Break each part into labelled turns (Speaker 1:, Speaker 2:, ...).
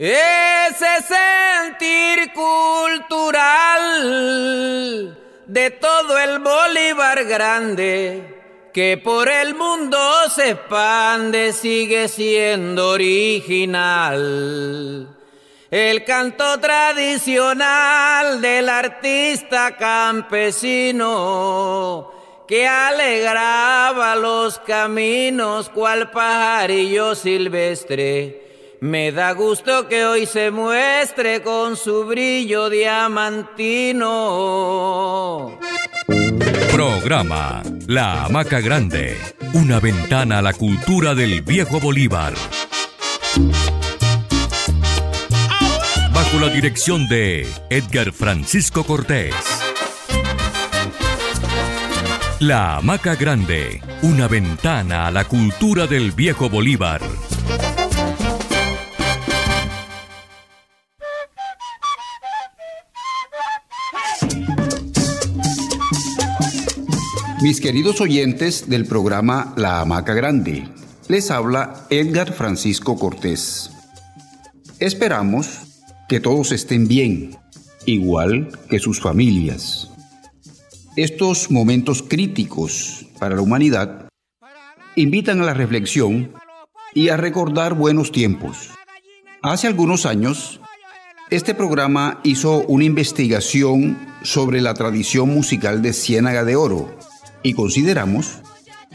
Speaker 1: Ese sentir cultural de todo el Bolívar grande que por el mundo se expande sigue siendo original. El canto tradicional del artista campesino que alegraba los caminos cual pajarillo silvestre. Me da gusto que hoy se muestre con su brillo diamantino.
Speaker 2: Programa La Hamaca Grande, una ventana a la cultura del viejo Bolívar. Bajo la dirección de Edgar Francisco Cortés. La Hamaca Grande, una ventana a la cultura del viejo Bolívar.
Speaker 3: Mis queridos oyentes del programa La Hamaca Grande, les habla Edgar Francisco Cortés. Esperamos que todos estén bien, igual que sus familias. Estos momentos críticos para la humanidad invitan a la reflexión y a recordar buenos tiempos. Hace algunos años, este programa hizo una investigación sobre la tradición musical de Ciénaga de Oro y consideramos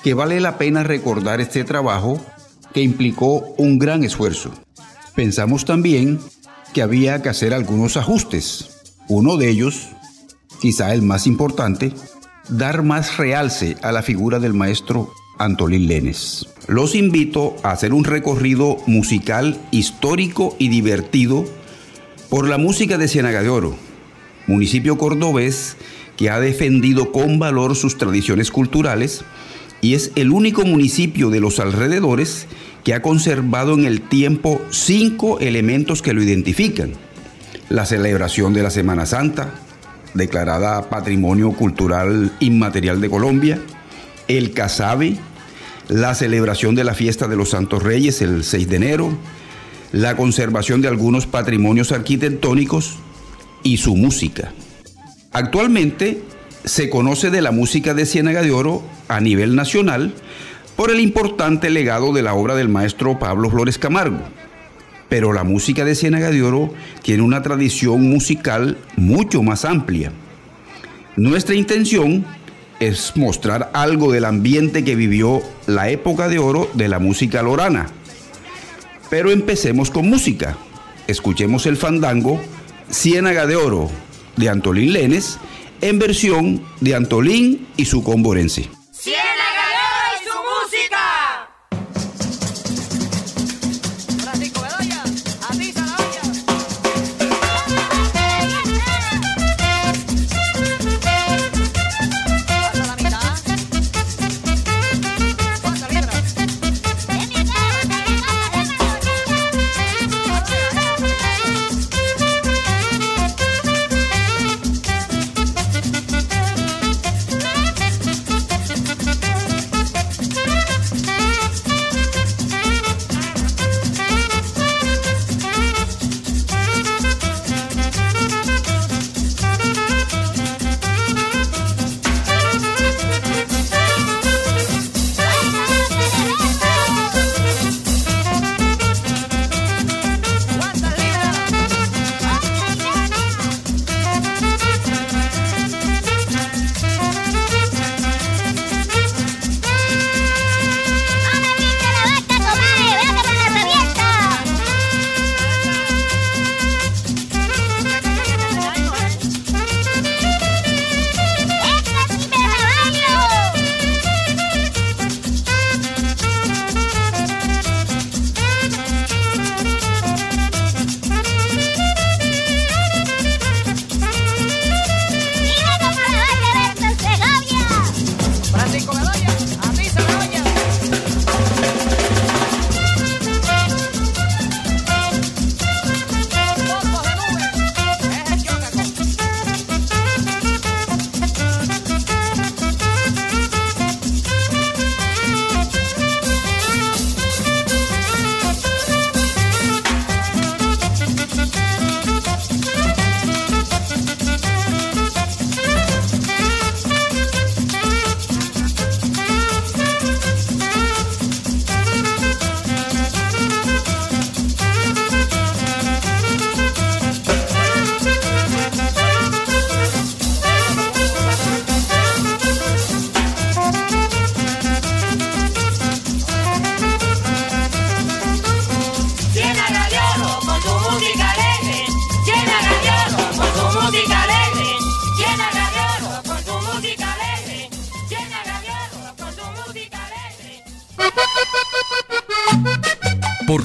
Speaker 3: que vale la pena recordar este trabajo que implicó un gran esfuerzo. Pensamos también que había que hacer algunos ajustes. Uno de ellos, quizá el más importante, dar más realce a la figura del maestro Antolín Lenes. Los invito a hacer un recorrido musical histórico y divertido por la música de Ciénaga de Oro, municipio cordobés que ha defendido con valor sus tradiciones culturales y es el único municipio de los alrededores que ha conservado en el tiempo cinco elementos que lo identifican. La celebración de la Semana Santa, declarada Patrimonio Cultural Inmaterial de Colombia, el Casabe, la celebración de la fiesta de los Santos Reyes el 6 de enero, la conservación de algunos patrimonios arquitectónicos y su música. Actualmente se conoce de la música de Ciénaga de Oro a nivel nacional por el importante legado de la obra del maestro Pablo Flores Camargo. Pero la música de Ciénaga de Oro tiene una tradición musical mucho más amplia. Nuestra intención es mostrar algo del ambiente que vivió la época de oro de la música lorana. Pero empecemos con música. Escuchemos el fandango Ciénaga de Oro de Antolín Lenes en versión de Antolín y su comborense.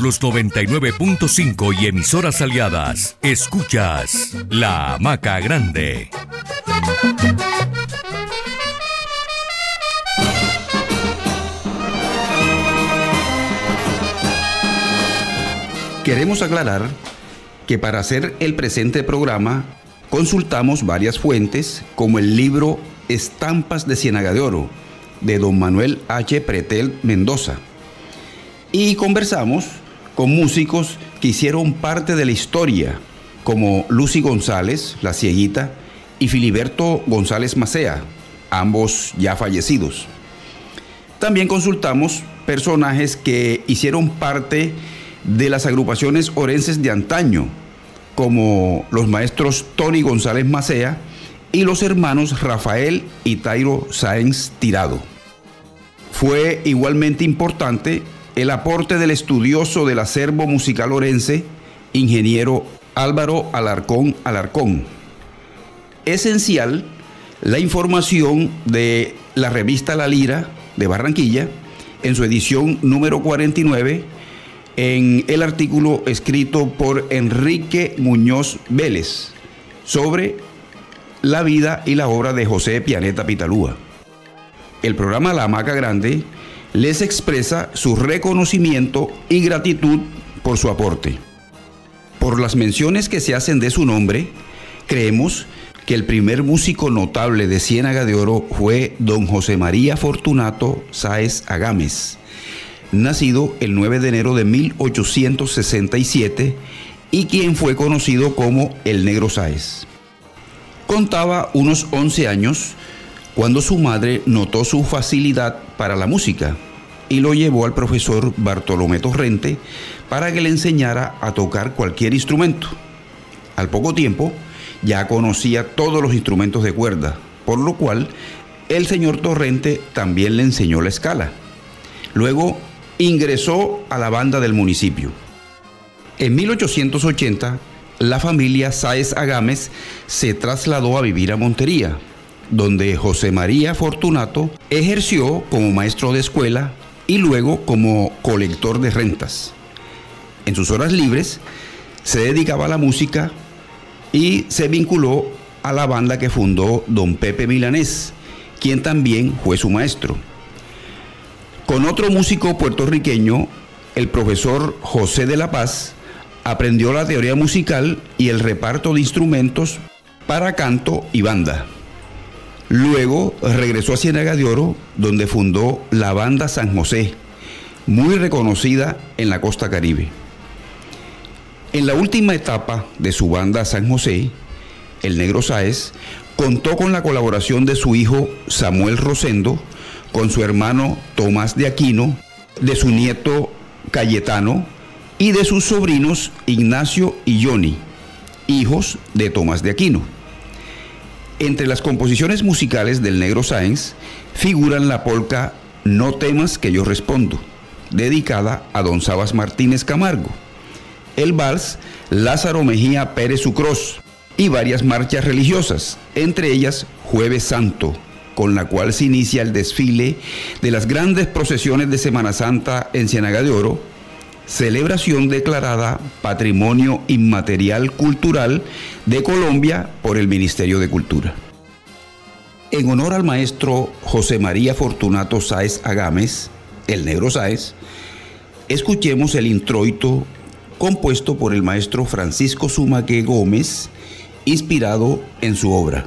Speaker 2: Los 99.5 y emisoras aliadas. Escuchas La Hamaca Grande.
Speaker 3: Queremos aclarar que para hacer el presente programa consultamos varias fuentes como el libro Estampas de Ciénaga de Oro de don Manuel H. Pretel Mendoza y conversamos con músicos que hicieron parte de la historia como Lucy González, la cieguita, y Filiberto González Macea, ambos ya fallecidos. También consultamos personajes que hicieron parte de las agrupaciones orenses de antaño, como los maestros Tony González Macea y los hermanos Rafael y Tairo Sáenz Tirado. Fue igualmente importante el aporte del estudioso del acervo musical orense, ingeniero Álvaro Alarcón Alarcón. Esencial la información de la revista La Lira de Barranquilla en su edición número 49 en el artículo escrito por Enrique Muñoz Vélez sobre la vida y la obra de José Pianeta Pitalúa. El programa La Hamaca Grande les expresa su reconocimiento y gratitud por su aporte. Por las menciones que se hacen de su nombre, creemos que el primer músico notable de Ciénaga de Oro fue don José María Fortunato Sáez Agames, nacido el 9 de enero de 1867 y quien fue conocido como el Negro Sáez. Contaba unos 11 años cuando su madre notó su facilidad para la música y lo llevó al profesor Bartolomé Torrente para que le enseñara a tocar cualquier instrumento. Al poco tiempo ya conocía todos los instrumentos de cuerda, por lo cual el señor Torrente también le enseñó la escala. Luego ingresó a la banda del municipio. En 1880, la familia Sáez Agames se trasladó a vivir a Montería, donde José María Fortunato ejerció como maestro de escuela y luego como colector de rentas. En sus horas libres se dedicaba a la música y se vinculó a la banda que fundó don Pepe Milanés, quien también fue su maestro. Con otro músico puertorriqueño, el profesor José de la Paz, aprendió la teoría musical y el reparto de instrumentos para canto y banda. Luego regresó a Ciénaga de Oro, donde fundó la banda San José, muy reconocida en la costa caribe. En la última etapa de su banda San José, el Negro Sáez contó con la colaboración de su hijo Samuel Rosendo, con su hermano Tomás de Aquino, de su nieto Cayetano y de sus sobrinos Ignacio y Johnny, hijos de Tomás de Aquino. Entre las composiciones musicales del Negro Sáenz figuran la polca No temas que yo respondo, dedicada a don Sabas Martínez Camargo, el vals Lázaro Mejía Pérez Sucros y varias marchas religiosas, entre ellas Jueves Santo, con la cual se inicia el desfile de las grandes procesiones de Semana Santa en Ciénaga de Oro, celebración declarada Patrimonio Inmaterial Cultural de Colombia por el Ministerio de Cultura. En honor al maestro José María Fortunato Sáez Agames, el negro Sáez, escuchemos el introito compuesto por el maestro Francisco Sumaque Gómez, inspirado en su obra.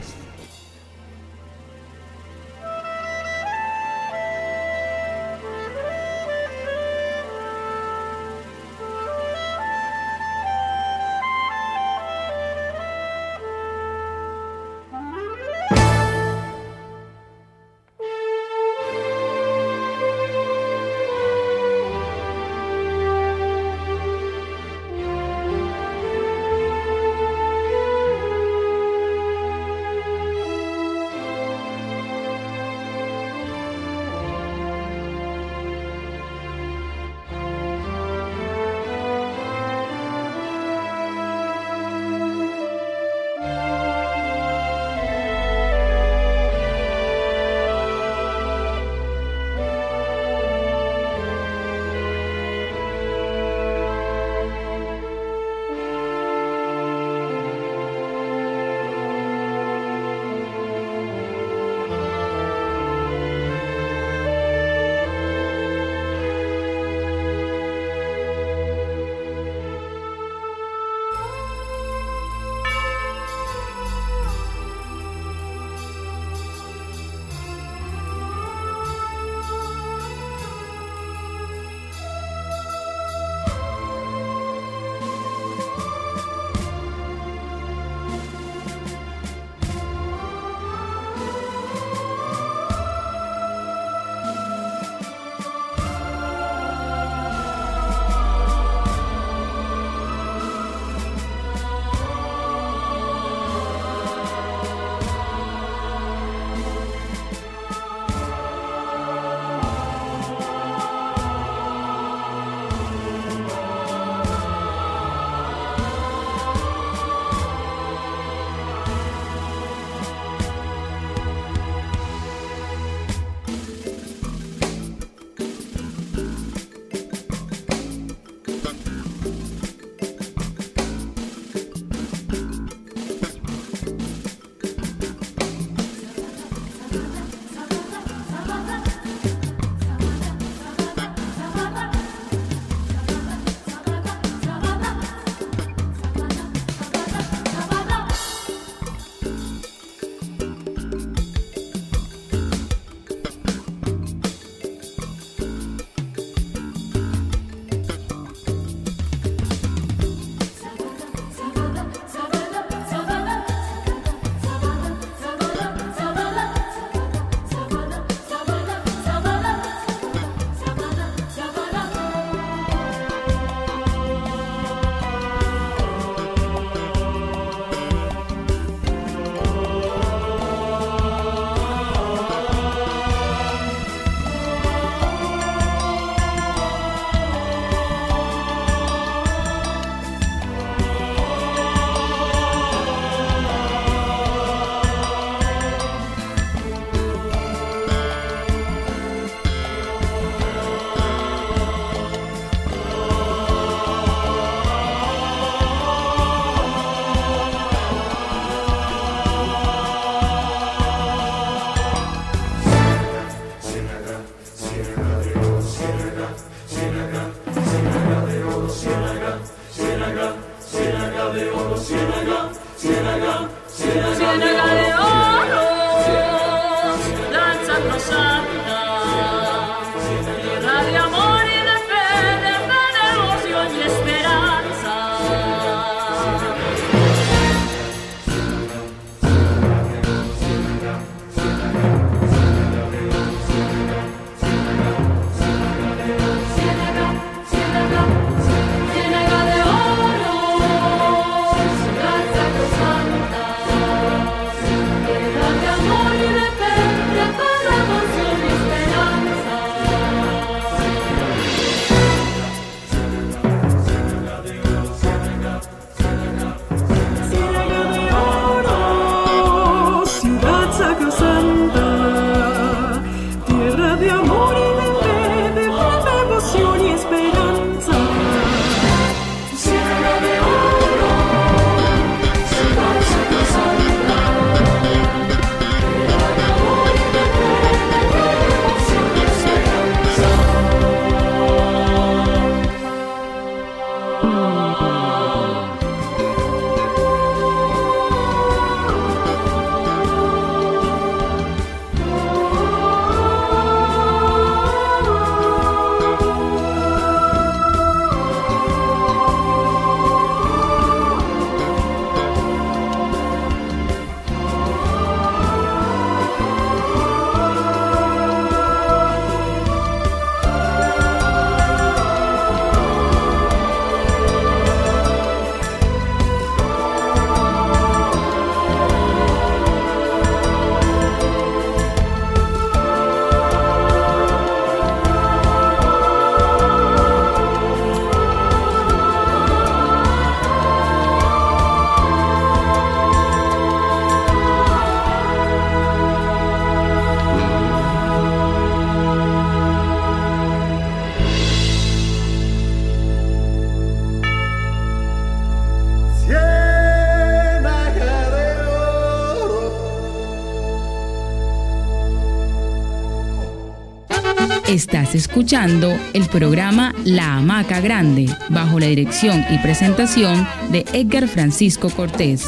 Speaker 4: Estás escuchando el programa La Hamaca Grande, bajo la dirección y presentación de Edgar Francisco Cortés.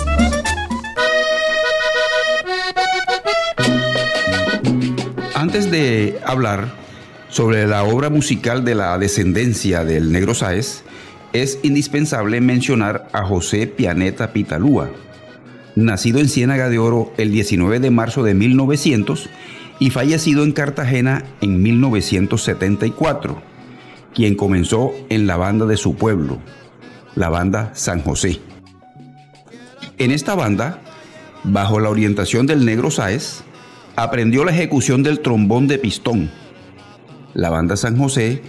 Speaker 3: Antes de hablar sobre la obra musical de la descendencia del Negro Sáez, es indispensable mencionar a José Pianeta Pitalúa, nacido en Ciénaga de Oro el 19 de marzo de 1900 y fallecido en Cartagena en 1974, quien comenzó en la banda de su pueblo, la banda San José. En esta banda, bajo la orientación del negro Sáez, aprendió la ejecución del trombón de pistón. La banda San José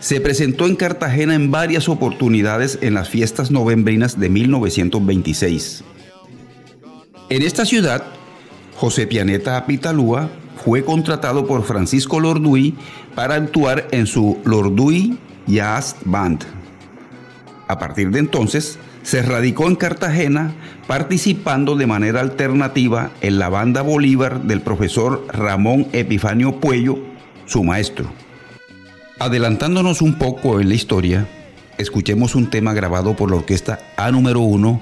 Speaker 3: se presentó en Cartagena en varias oportunidades en las fiestas novembrinas de 1926. En esta ciudad, José Pianeta Pitalúa fue contratado por Francisco Lorduy para actuar en su Lorduy Jazz Band. A partir de entonces, se radicó en Cartagena participando de manera alternativa en la banda Bolívar del profesor Ramón Epifanio Puello, su maestro. Adelantándonos un poco en la historia, escuchemos un tema grabado por la orquesta A número 1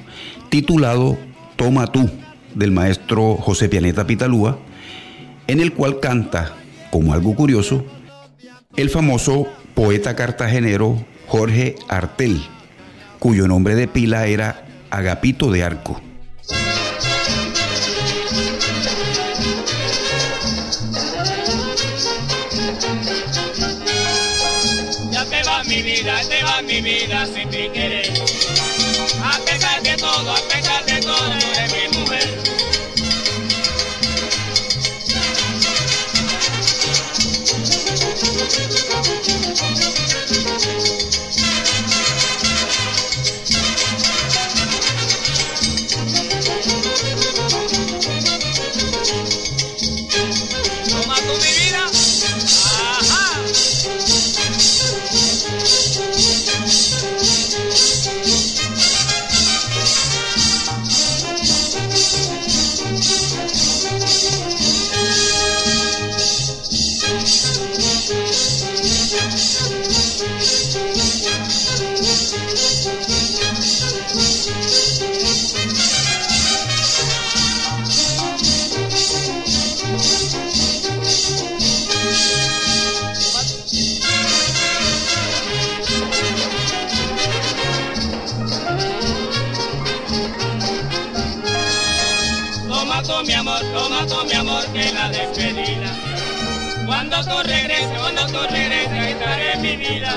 Speaker 3: titulado Toma tú del maestro José Pianeta Pitalúa, en el cual canta, como algo curioso, el famoso poeta cartagenero Jorge Artel, cuyo nombre de pila era Agapito de Arco.
Speaker 5: Mi amor que la despedida. Cuando tú regreses, cuando tú regreses, estaré en mi vida.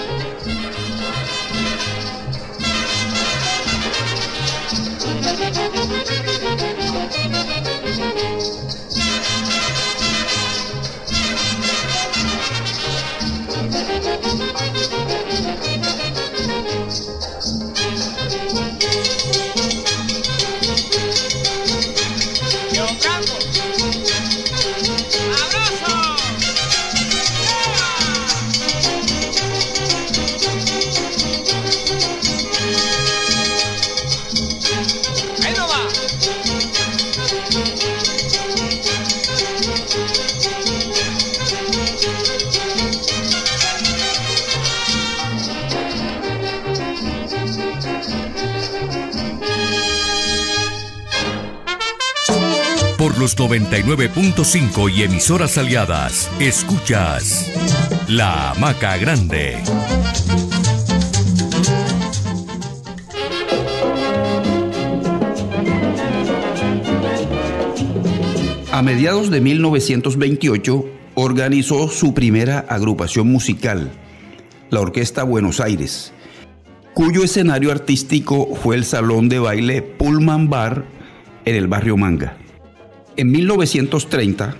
Speaker 2: 99.5 y emisoras aliadas, escuchas La Hamaca Grande.
Speaker 3: A mediados de 1928 organizó su primera agrupación musical, la Orquesta Buenos Aires, cuyo escenario artístico fue el salón de baile Pullman Bar en el barrio Manga. En 1930,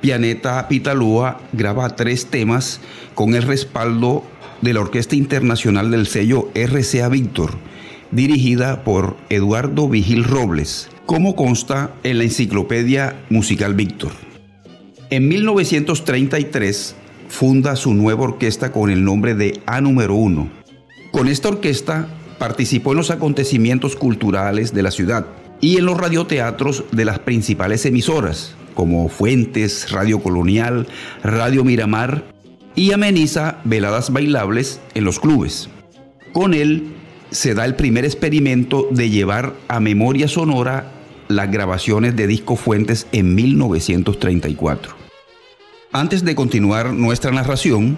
Speaker 3: Pianeta Pitalúa graba tres temas con el respaldo de la Orquesta Internacional del sello RCA Víctor, dirigida por Eduardo Vigil Robles, como consta en la Enciclopedia Musical Víctor. En 1933 funda su nueva orquesta con el nombre de A número 1. Con esta orquesta participó en los acontecimientos culturales de la ciudad, y en los radioteatros de las principales emisoras, como Fuentes, Radio Colonial, Radio Miramar, y ameniza veladas bailables en los clubes. Con él se da el primer experimento de llevar a memoria sonora las grabaciones de Disco Fuentes en 1934. Antes de continuar nuestra narración,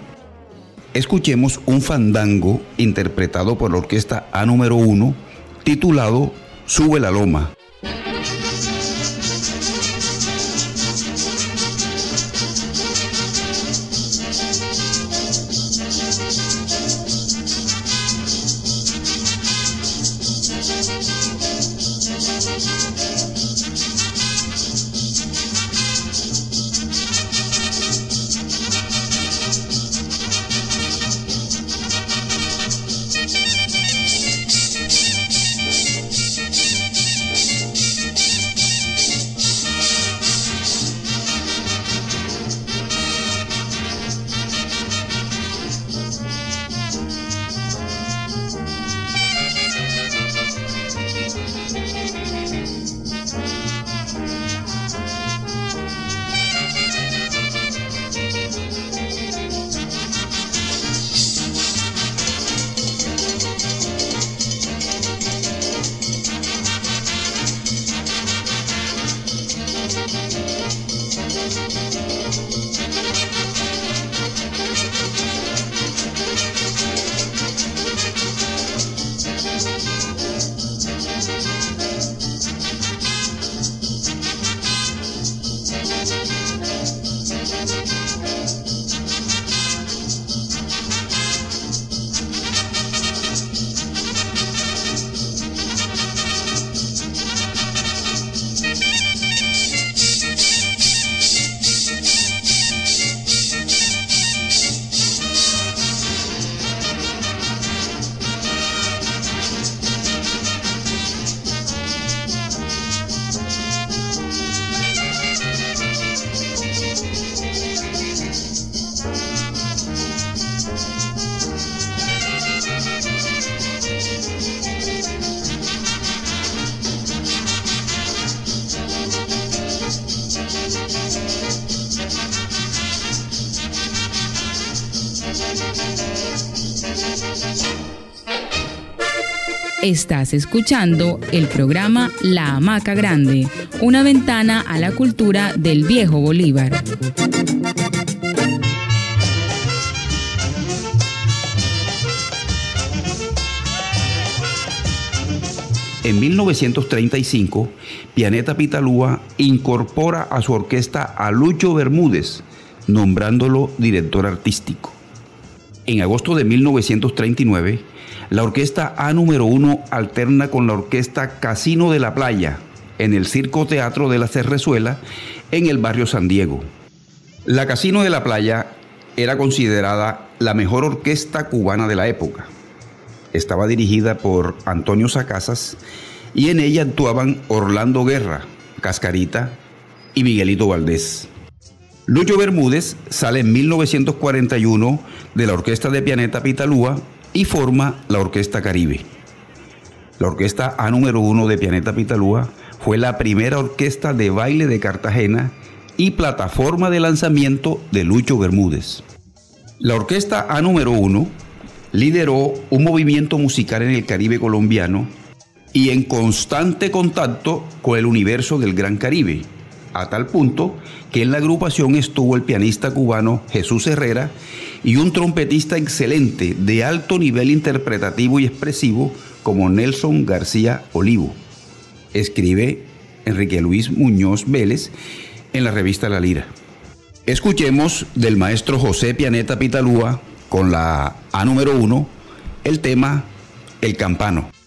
Speaker 3: escuchemos un fandango interpretado por la orquesta A número 1 titulado Sube la loma.
Speaker 4: Estás escuchando el programa La Hamaca Grande, una ventana a la cultura del viejo Bolívar.
Speaker 3: En 1935, Pianeta Pitalúa incorpora a su orquesta a Lucho Bermúdez, nombrándolo director artístico. En agosto de 1939, la orquesta A número 1 alterna con la orquesta Casino de la Playa en el Circo Teatro de la Cerrezuela en el barrio San Diego. La Casino de la Playa era considerada la mejor orquesta cubana de la época. Estaba dirigida por Antonio Sacasas y en ella actuaban Orlando Guerra, Cascarita y Miguelito Valdés. Lucho Bermúdez sale en 1941 de la orquesta de Pianeta Pitalúa y forma la Orquesta Caribe. La orquesta A número 1 de Pianeta Pitalúa fue la primera orquesta de baile de Cartagena y plataforma de lanzamiento de Lucho Bermúdez. La orquesta A número 1 lideró un movimiento musical en el Caribe colombiano y en constante contacto con el universo del Gran Caribe, a tal punto que en la agrupación estuvo el pianista cubano Jesús Herrera y un trompetista excelente de alto nivel interpretativo y expresivo como Nelson García Olivo. Escribe Enrique Luis Muñoz Vélez en la revista La Lira. Escuchemos del maestro José Pianeta Pitalúa con la A número 1 el tema El Campano.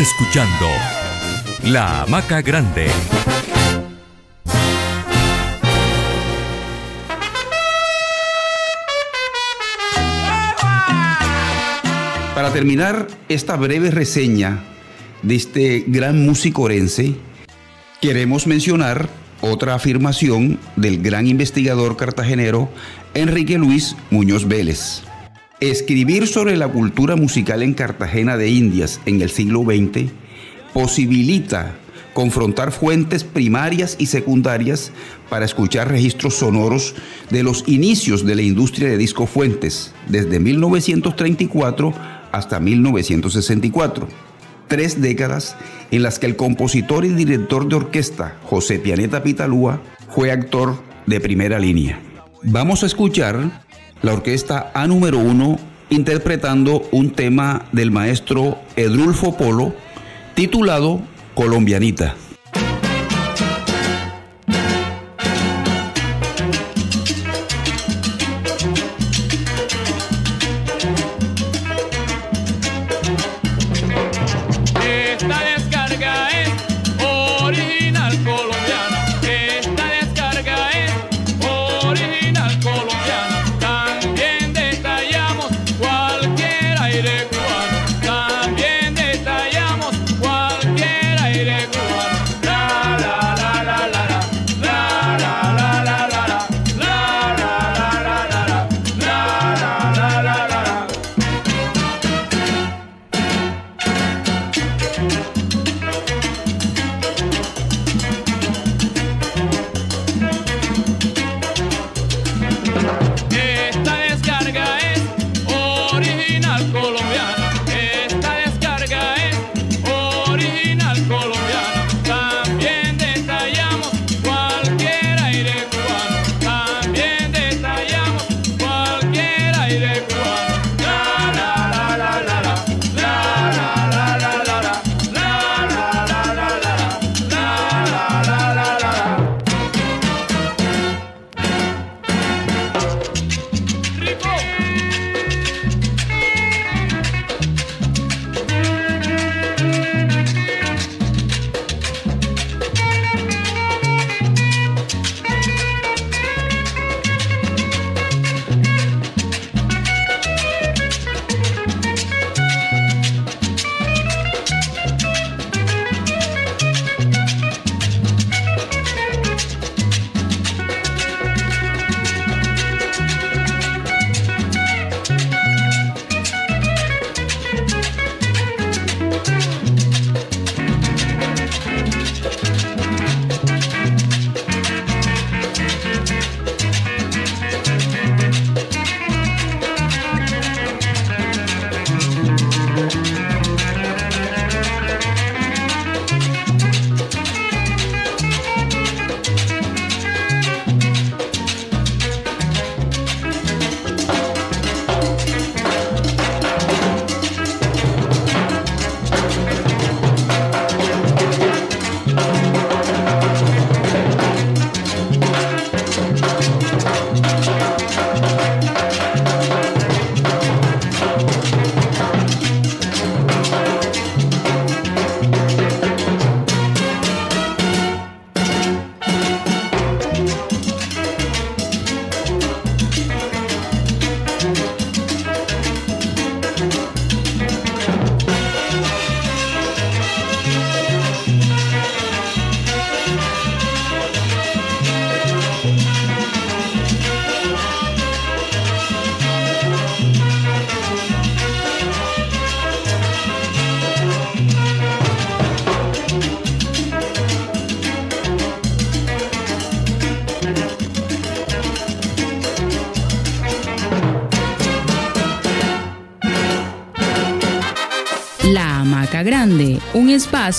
Speaker 2: Escuchando La Hamaca Grande.
Speaker 3: Para terminar esta breve reseña de este gran músico orense, queremos mencionar otra afirmación del gran investigador cartagenero Enrique Luis Muñoz Vélez. Escribir sobre la cultura musical en Cartagena de Indias en el siglo XX posibilita confrontar fuentes primarias y secundarias para escuchar registros sonoros de los inicios de la industria de disco fuentes, desde 1934 hasta 1964. Tres décadas en las que el compositor y director de orquesta José Pianeta Pitalúa fue actor de primera línea. Vamos a escuchar la orquesta A número uno interpretando un tema del maestro Edrulfo Polo titulado Colombianita.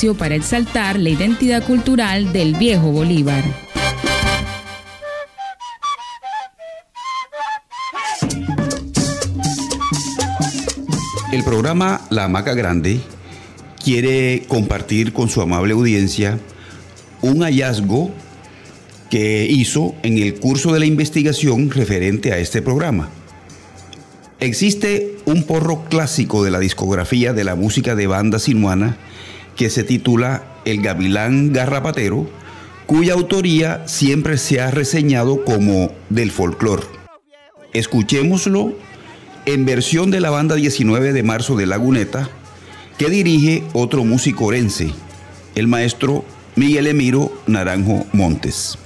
Speaker 4: Para exaltar la identidad cultural del viejo Bolívar.
Speaker 3: El programa La Hamaca Grande quiere compartir con su amable audiencia un hallazgo que hizo en el curso de la investigación referente a este programa. Existe un porro clásico de la discografía de la música de banda sinuana que se titula El Gavilán Garrapatero, cuya autoría siempre se ha reseñado como del folclore. Escuchémoslo en versión de la banda 19 de marzo de Laguneta, que dirige otro músico orense, el maestro Miguel Emiro Naranjo Montes.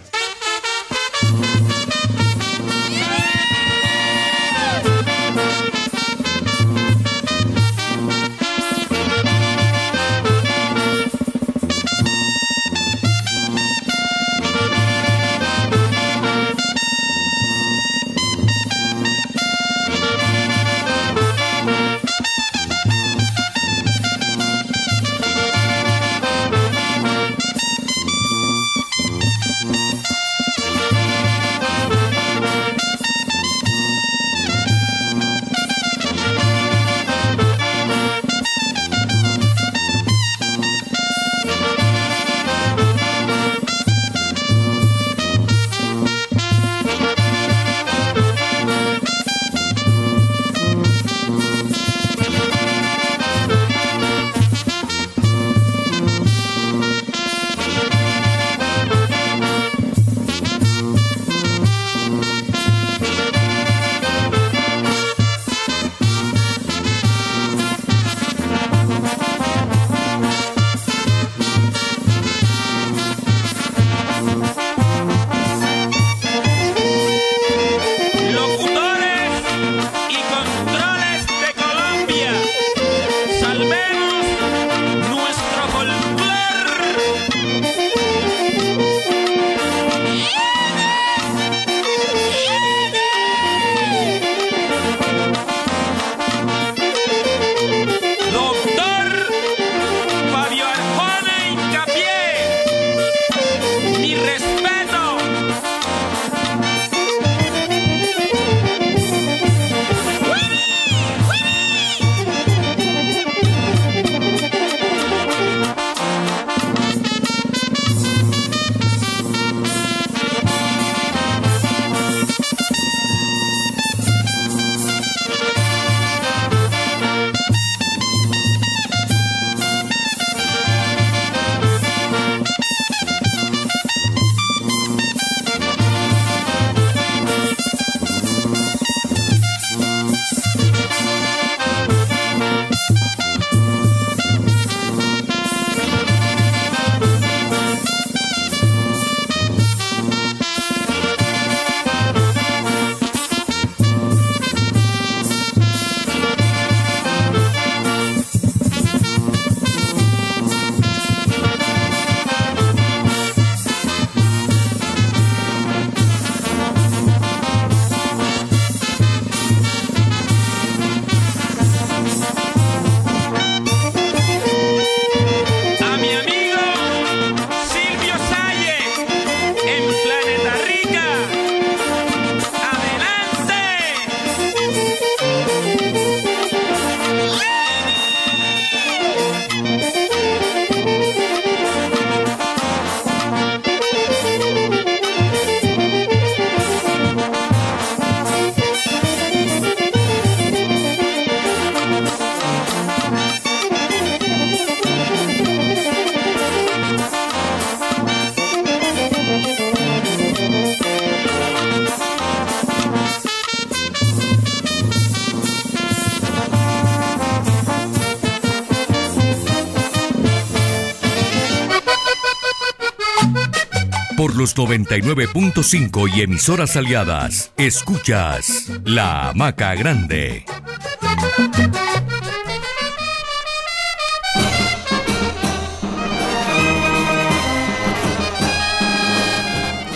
Speaker 2: Por los 99.5 y emisoras aliadas. Escuchas La Hamaca Grande.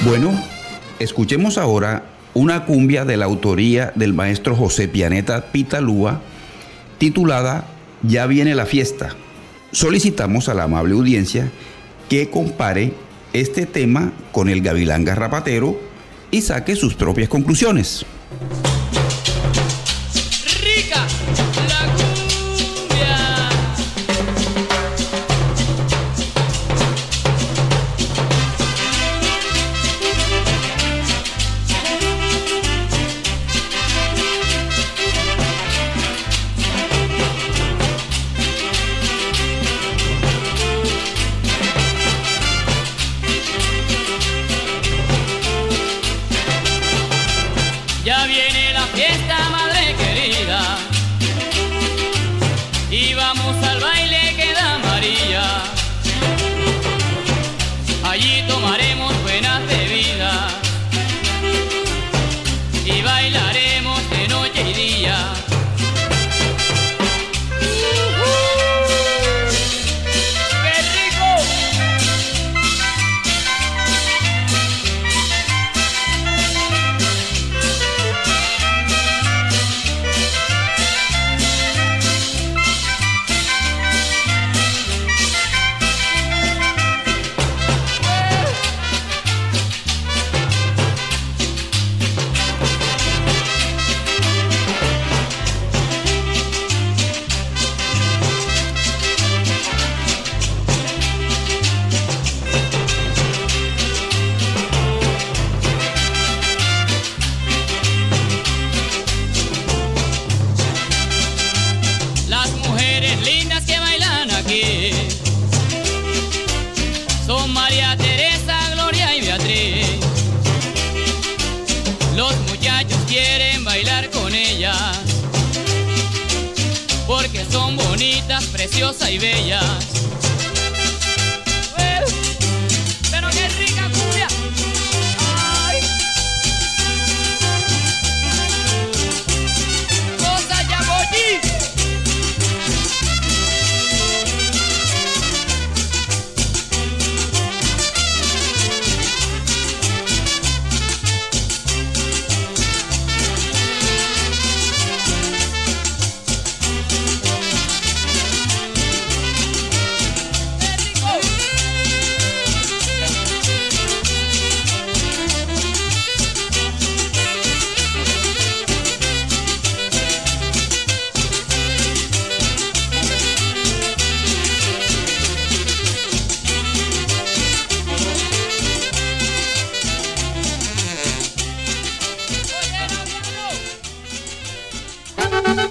Speaker 3: Bueno, escuchemos ahora una cumbia de la autoría del maestro José Pianeta Pitalúa, titulada Ya viene la fiesta. Solicitamos a la amable audiencia que compare este tema con el gavilán garrapatero y saque sus propias conclusiones.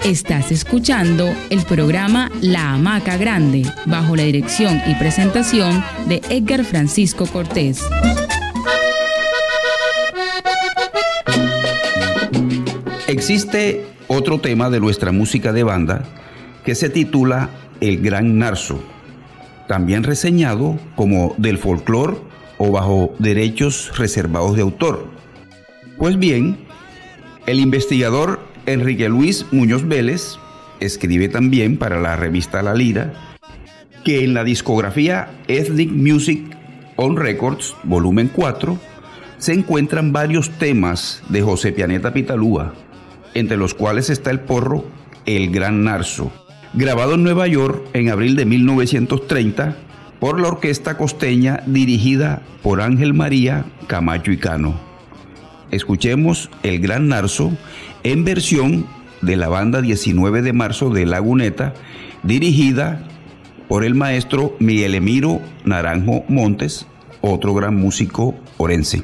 Speaker 4: Estás escuchando el programa La Hamaca Grande, bajo la dirección y presentación de Edgar Francisco Cortés.
Speaker 3: Existe otro tema de nuestra música de banda que se titula El Gran Narso, también reseñado como del folclore o bajo derechos reservados de autor. Pues bien, el investigador Enrique Luis Muñoz Vélez escribe también para la revista La Lira que en la discografía Ethnic Music on Records, volumen 4, se encuentran varios temas de José Pianeta Pitalúa, entre los cuales está el porro El Gran Narso, grabado en Nueva York en abril de 1930 por la orquesta costeña dirigida por Ángel María Camacho y Cano. Escuchemos El Gran Narso en versión de la banda 19 de marzo de Laguneta, dirigida por el maestro Miguel Emiro Naranjo Montes, otro gran músico orense.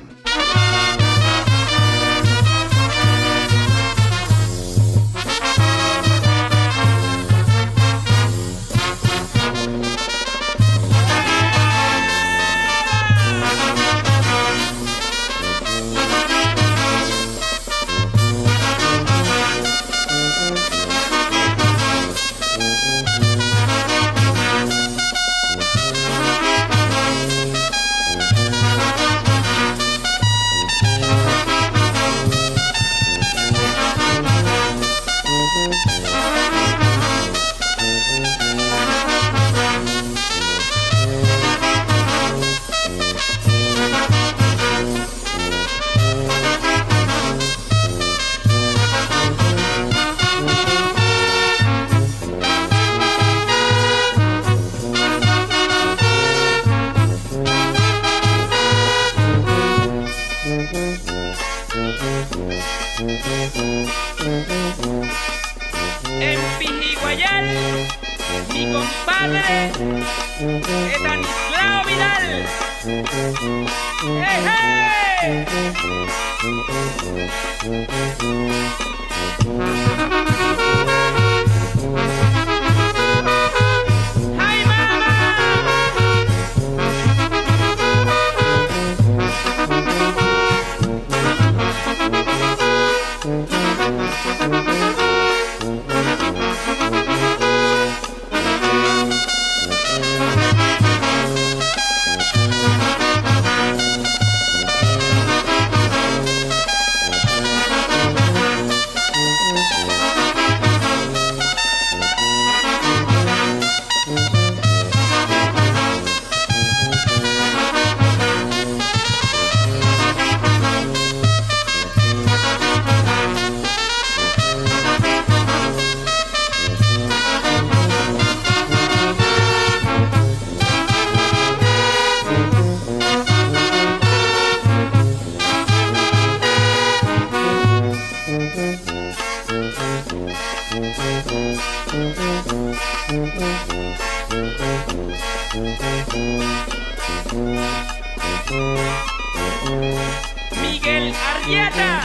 Speaker 5: Miguel Arrieta.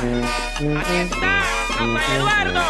Speaker 5: Aquí está, Rafael Eduardo.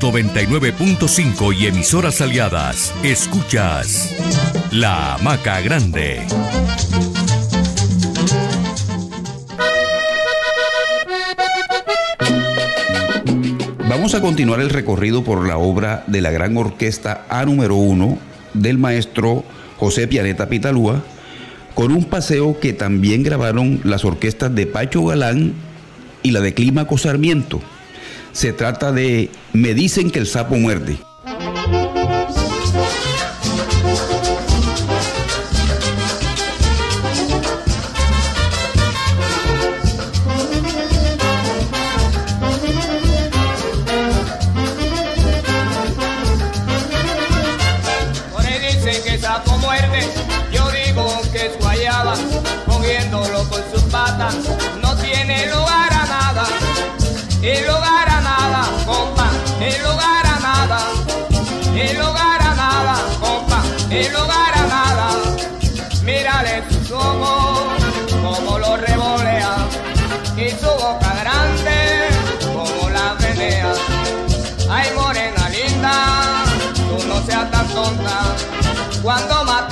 Speaker 2: Los 99.5 y emisoras aliadas, escuchas La Hamaca Grande.
Speaker 3: Vamos a continuar el recorrido por la obra de la gran orquesta A número 1 del maestro José Pianeta Pitalúa, con un paseo que también grabaron las orquestas de Pacho Galán y la de Clímaco Sarmiento. Se trata de Me dicen que el sapo muerde.
Speaker 5: El lugar a nada, el lugar a nada, compa, el lugar a nada. Mírale sus ojos, como lo revolea, y su boca grande, como la venea. Ay, morena linda, tú no seas tan tonta. Cuando más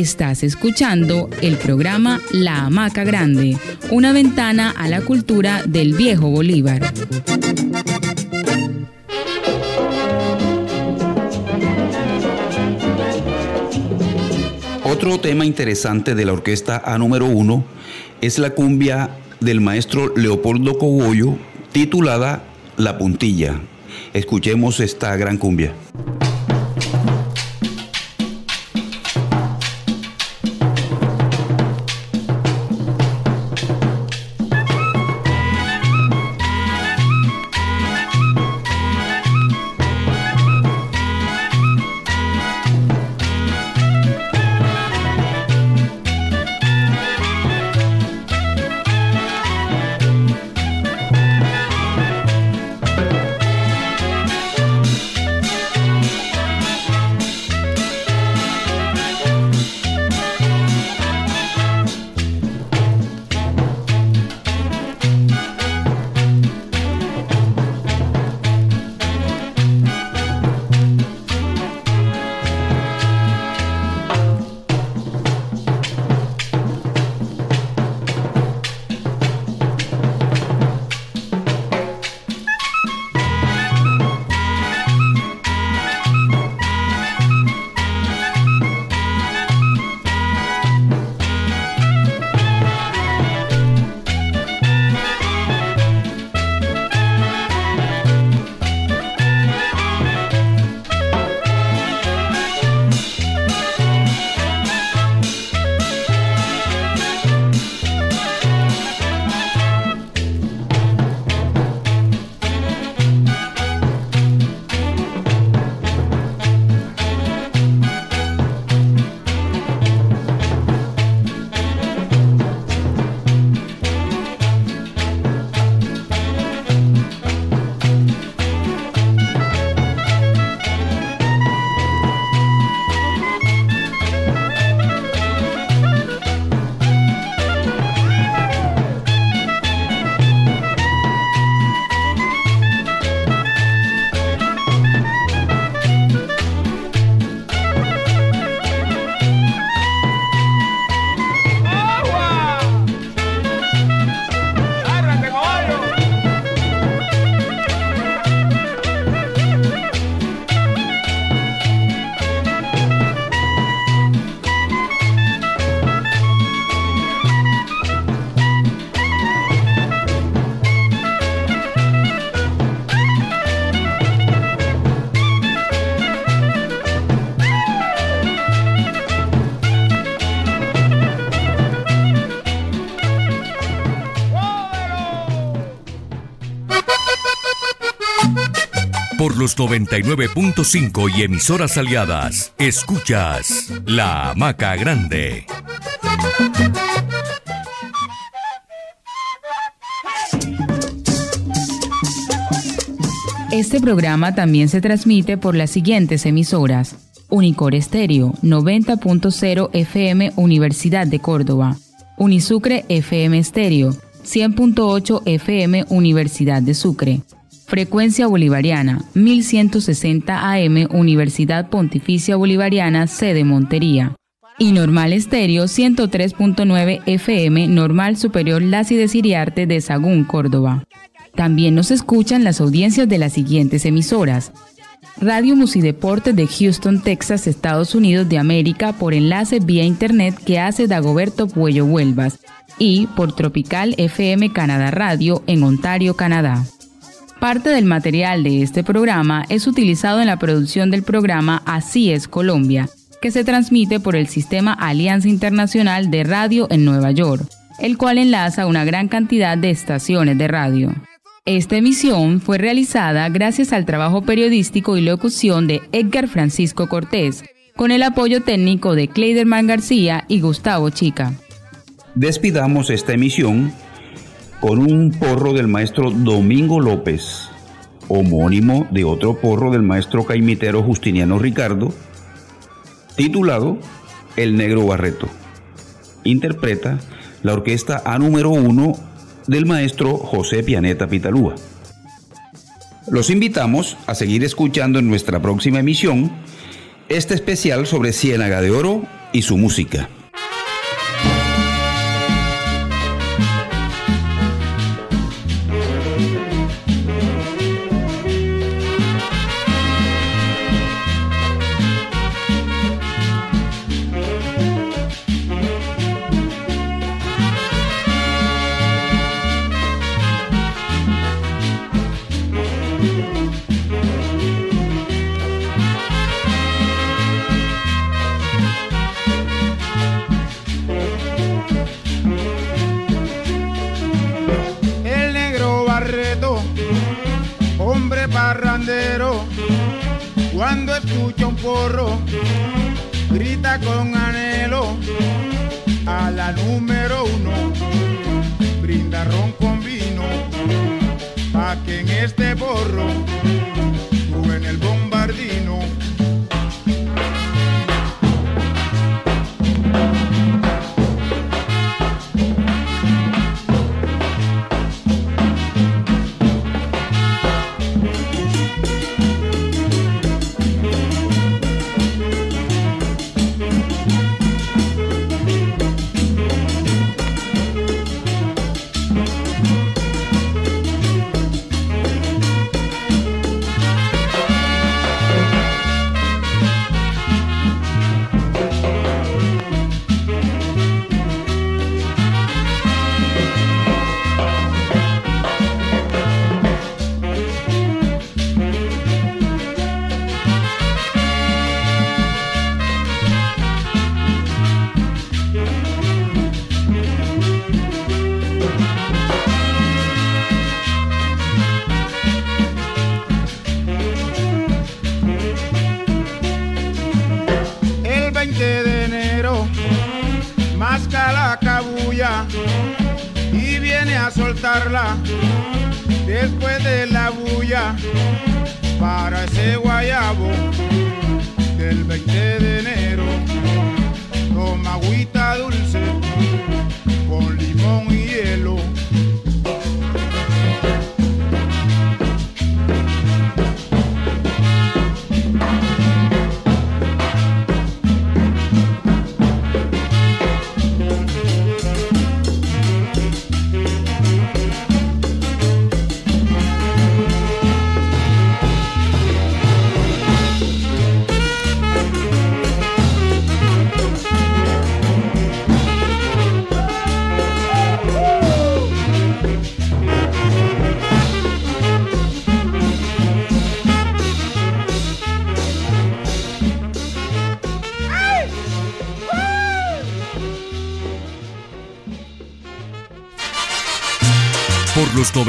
Speaker 4: Estás escuchando el programa La Hamaca Grande, una ventana a la cultura del viejo Bolívar.
Speaker 3: Otro tema interesante de la orquesta A número 1 es la cumbia del maestro Leopoldo Cogollo titulada La Puntilla. Escuchemos esta gran cumbia.
Speaker 2: Los 99.5 y emisoras aliadas, escuchas La Hamaca Grande.
Speaker 4: Este programa también se transmite por las siguientes emisoras. Unicor Estéreo 90.0 FM Universidad de Córdoba. Unisucre FM Estéreo 100.8 FM Universidad de Sucre. Frecuencia Bolivariana, 1160 AM, Universidad Pontificia Bolivariana, sede Montería. Y Normal Estéreo, 103.9 FM, Normal Superior Laci de Siriarte de Sagún, Córdoba. También nos escuchan las audiencias de las siguientes emisoras. Radio Musideporte de Houston, Texas, Estados Unidos de América, por enlace vía internet que hace Dagoberto Puello Huelvas. Y por Tropical FM Canadá Radio en Ontario, Canadá. Parte del material de este programa es utilizado en la producción del programa Así es Colombia, que se transmite por el sistema Alianza Internacional de Radio en Nueva York, el cual enlaza una gran cantidad de estaciones de radio. Esta emisión fue realizada gracias al trabajo periodístico y locución de Edgar Francisco Cortés, con el apoyo técnico de Cleiderman García y Gustavo Chica.
Speaker 3: Despidamos esta emisión con un porro del maestro Domingo López, homónimo de otro porro del maestro caimitero Justiniano Ricardo, titulado El Negro Barreto. Interpreta la orquesta A número 1 del maestro José Pianeta Pitalúa. Los invitamos a seguir escuchando en nuestra próxima emisión
Speaker 6: este especial sobre Ciénaga de Oro y su música.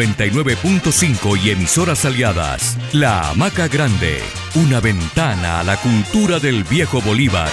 Speaker 2: 99.5 y emisoras aliadas. La Hamaca Grande, una ventana a la cultura del viejo Bolívar.